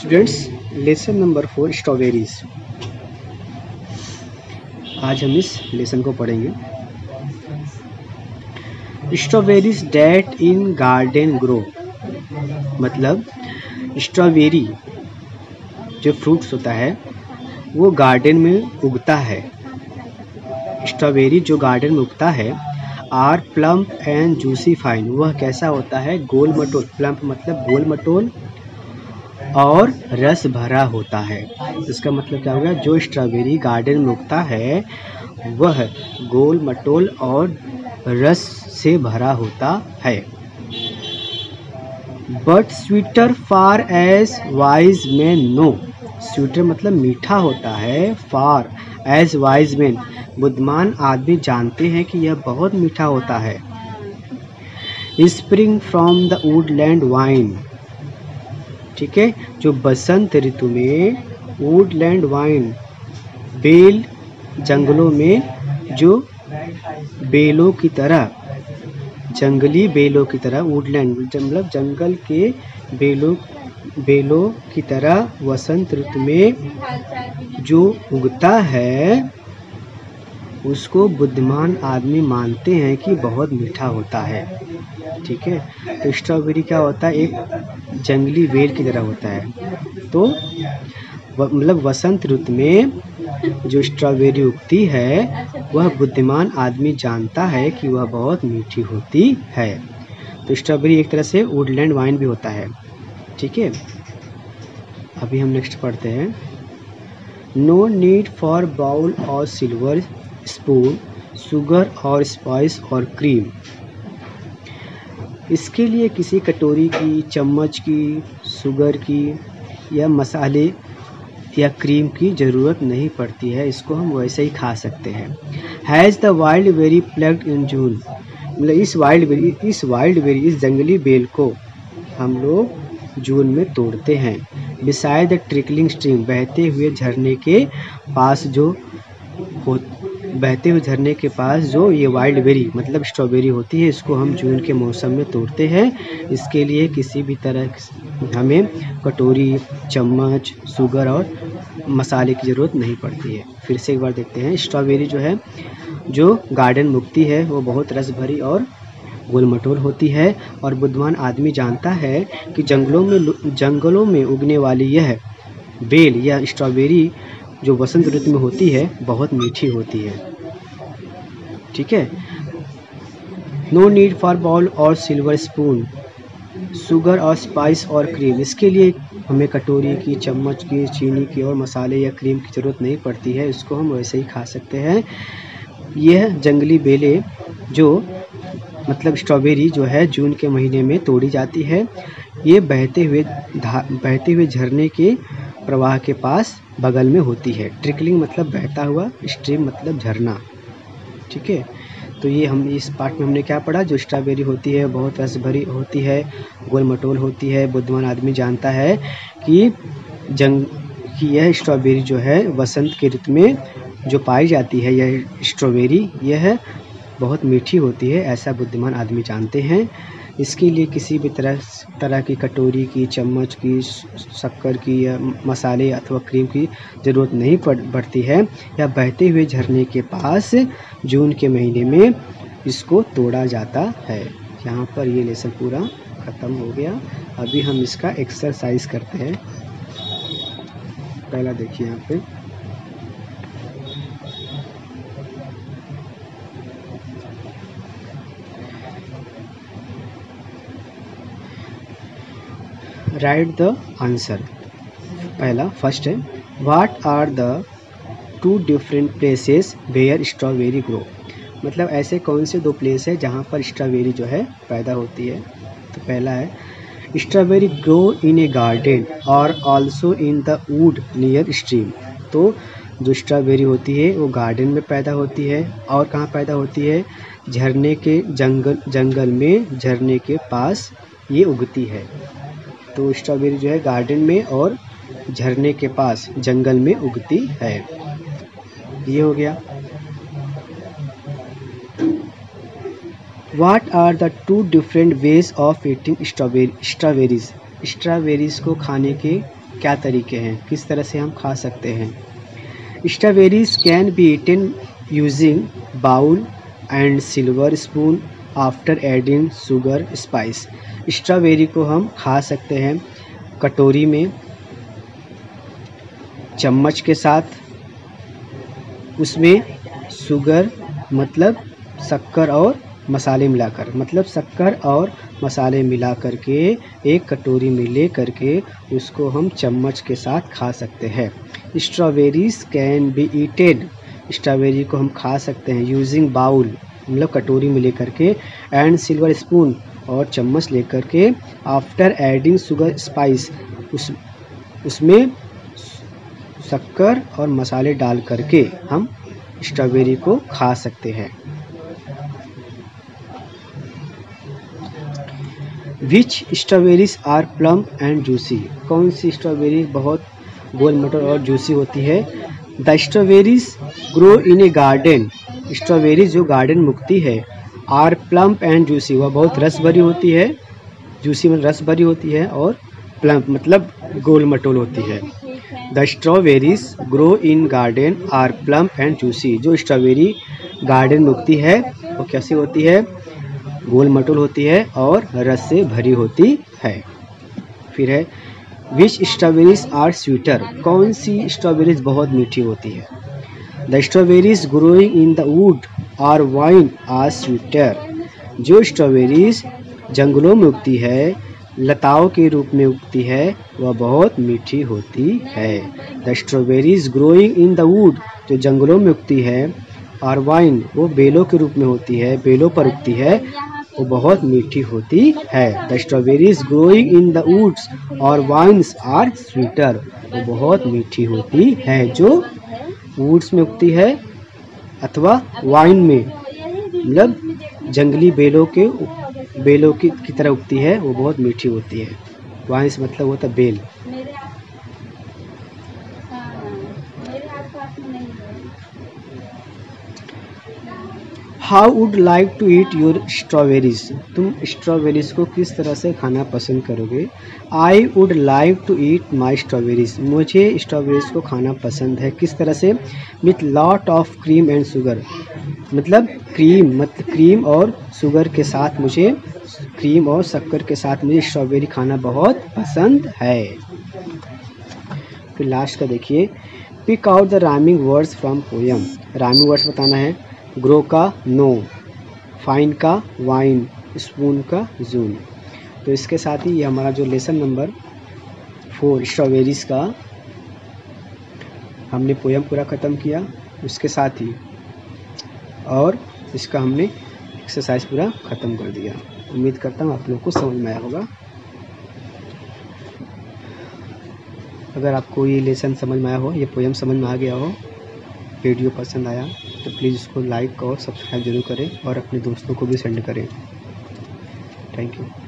Students lesson number four strawberries आज हम इस लेसन को पढ़ेंगे। Strawberries that in garden grow मतलब स्ट्रॉबेरी जो फ्रूट्स होता है, वो गार्डन में उगता है। स्ट्रॉबेरी जो गार्डन में उगता है are plump and juicy fine वह कैसा होता है? गोल मटोल। प्लम्प मतलब गोल मटोल और रस भरा होता है। इसका मतलब क्या हो गया जो स्ट्रॉबेरी गार्डन में उगता है, वह गोल मटोल और रस से भरा होता है। But sweeter far as wise men know sweeter मतलब मीठा होता है फार एज वाइज मैन बुद्धमान आदमी जानते हैं कि यह बहुत मीठा होता है। Spring from the woodland vine ठीक है, जो बसंत ऋतु में वुडलैंड वाइन बेल जंगलों में जो बेलों की तरह, जंगली बेलों की तरह वुडलैंड मतलब जंगल के बेलों बेलों की तरह वसंत ऋतु में जो उगता है उसको बुद्धिमान आदमी मानते हैं कि बहुत मीठा होता है। ठीक है? तो स्ट्रॉबेरी क्या होता है? एक जंगली बेल की तरह होता है। तो मतलब वसंत ऋतु में जो स्ट्रॉबेरी उगती है, वह बुद्धिमान आदमी जानता है कि वह बहुत मीठी होती है। तो स्ट्रॉबेरी एक तरह से वुडलैंड वाइन भी होता है। ठीक है? अभी हम नेक्स्ट पढ़ते हैं। No need for bowl or silver spoon sugar or spice or cream इसके लिए किसी कटोरी की, चम्मच की शुगर की या मसाले या क्रीम की ज़रूरत नहीं पड़ती है। इसको हम वैसे ही खा सकते हैं। Has the wild berry plugged in June मतलब इस वाइल्ड बेरी इस वाइल्ड बेरी इस जंगली बेल को हम लोग जून में तोड़ते हैं। बिसाइड द ट्रिकलिंग स्ट्रीम बहते हुए झरने के पास जो हो बहते हुए झरने के पास जो ये वाइल्ड बेरी मतलब स्ट्रॉबेरी होती है, इसको हम जून के मौसम में तोड़ते हैं। इसके लिए किसी भी तरह हमें कटोरी, चम्मच शुगर और मसाले की ज़रूरत नहीं पड़ती है। फिर से एक बार देखते हैं। स्ट्रॉबेरी जो है, जो गार्डन मुक्ति है, वो बहुत रस भरी और गोल मटोल होती है और बुद्धवान आदमी जानता है कि जंगलों में जंगलों में उगने वाली यह बेल या स्ट्रॉबेरी जो वसंत ऋतु में होती है, बहुत मीठी होती है। ठीक है? No need for bowl or silver spoon sugar or spice or cream इसके लिए हमें कटोरी की, चम्मच की, चीनी की और मसाले या क्रीम की ज़रूरत नहीं पड़ती है। इसको हम वैसे ही खा सकते हैं। यह जंगली बेले जो मतलब स्ट्रॉबेरी जो है, जून के महीने में तोड़ी जाती है। ये बहते हुए बहते हुए झरने के प्रवाह के पास बगल में होती है। ट्रिकलिंग मतलब बहता हुआ, स्ट्रीम मतलब झरना। ठीक है? तो ये हम, इस पार्ट में हमने क्या पढ़ा? जो स्ट्रॉबेरी होती है, बहुत रस भरी होती है गोल मटोल होती है, बुद्धिमान आदमी जानता है कि जंग, कि यह स्ट्रॉबेरी जो है, वसंत के ऋतु में जो पाई जाती है, यह स्ट्रॉबेरी, यह बहुत मीठी होती है, ऐसा बुद्धिमान आदमी जानते हैं। इसके लिए किसी भी तरह तरह की कटोरी की, चम्मच की शक्कर की या मसाले अथवा क्रीम की ज़रूरत नहीं पड़, पड़ती है। या बहते हुए झरने के पास, जून के महीने में इसको तोड़ा जाता है। यहाँ पर ये लेसन पूरा ख़त्म हो गया। अभी हम इसका एक्सरसाइज करते हैं। पहला देखिए यहाँ पे। राइट द आंसर पहला फ़र्स्ट है what are the two different places where strawberry grow मतलब ऐसे कौन से दो प्लेस है जहाँ पर स्ट्रॉबेरी जो है पैदा होती है? तो पहला है strawberry grow in a garden और also in the wood near stream तो जो स्ट्रॉबेरी होती है, वो गार्डन में पैदा होती है और कहाँ पैदा होती है? झरने के जंगल जंगल में, झरने के पास ये उगती है। तो स्ट्रॉबेरी जो है गार्डन में और झरने के पास जंगल में उगती है। ये हो गया। What are the two different ways of eating strawberry strawberries strawberries को खाने के क्या तरीके हैं? किस तरह से हम खा सकते हैं? Strawberries can be eaten using bowl and silver spoon after adding sugar spice strawberry को हम खा सकते हैं कटोरी में चम्मच के साथ। उसमें शुगर मतलब शक्कर और मसाले मिलाकर मतलब शक्कर और मसाले मिला करके एक कटोरी में ले करके उसको हम चम्मच के साथ खा सकते हैं। Strawberries can be eated strawberry को हम खा सकते हैं यूजिंग बाउल मतलब कटोरी में लेकर के एंड सिल्वर स्पून और चम्मच लेकर के आफ्टर एडिंग शुगर स्पाइस उस, उसमें शक्कर और मसाले डाल करके हम स्ट्रॉबेरी को खा सकते हैं। Which strawberries are plum and juicy कौन सी स्ट्रॉबेरी बहुत गोल मटर और जूसी होती है? The strawberries grow in a garden strawberry जो गार्डन मुक्ति है आर प्लम्प एंड जूसी वह बहुत रस भरी होती है जूसी में रस भरी होती है और प्लम मतलब गोल मटोल होती है। The strawberries grow in garden are plump and juicy जो स्ट्रॉबेरी गार्डन मुक्ति है, वो कैसी होती है? गोल मटोल होती है और रस से भरी होती है। फिर है विच स्ट्रॉबेरीज आर स्वीटर कौन सी स्ट्रॉबेरीज बहुत मीठी होती है? The strawberries growing in the wood are vine are sweeter जो स्ट्रॉबेरीज जंगलों में उगती है, लताओं के रूप में उगती है, वह बहुत मीठी होती है। The strawberries growing in the wood जो जंगलों में उगती है और वाइन वो बेलों के रूप में होती है, बेलों पर उगती है, वो बहुत मीठी होती है। The strawberries growing in the woods और वाइन्स आर स्वीटर वो बहुत मीठी होती है। जो वुड्स में उगती है अथवा वाइन में। मतलब जंगली बेलों के बेलों की, की तरह उगती है वो बहुत मीठी होती है। वाइन से मतलब होता है bell. How would like to eat your strawberries तुम स्ट्रॉबेरीज को किस तरह से खाना पसंद करोगे? I would like to eat my strawberries मुझे स्ट्रॉबेरीज को खाना पसंद है। किस तरह से? With lot of cream and sugar मतलब क्रीम मतलब क्रीम और शुगर के साथ मुझे क्रीम और शक्कर के साथ मुझे स्ट्रॉबेरी खाना बहुत पसंद है। फिर लास्ट का देखिए। Pick out the rhyming words from poem rhyming words बताना है। ग्रो का नो फाइन का वाइन स्पून का जून तो इसके साथ ही ये हमारा जो लेसन नंबर फोर स्ट्रॉबेरीज़ का, हमने पोयम पूरा ख़त्म किया। उसके साथ ही और इसका हमने एक्सरसाइज पूरा ख़त्म कर दिया। उम्मीद करता हूँ आप लोग को समझ में आया होगा। अगर आपको ये लेसन समझ में आया हो, ये पोएम समझ में आ गया हो वीडियो पसंद आया तो प्लीज़ इसको लाइक और सब्सक्राइब ज़रूर करें और अपने दोस्तों को भी सेंड करें। Thank you